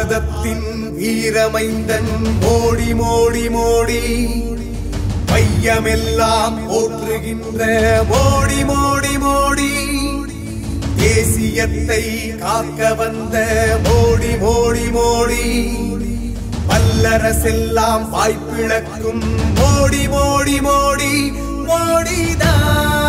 பாரதத்தின் வீரமைந்தன். மோடி மோடி மோடி. மையமெல்லாம் போற்றுகின்ற மோடி மோடி மோடி. தேசியத்தை காக்க வந்த மோடி மோடி மோடி. பல்லரசெல்லாம் வாய்ப்பிழக்கும் மோடி மோடி மோடி. மோடிதான்.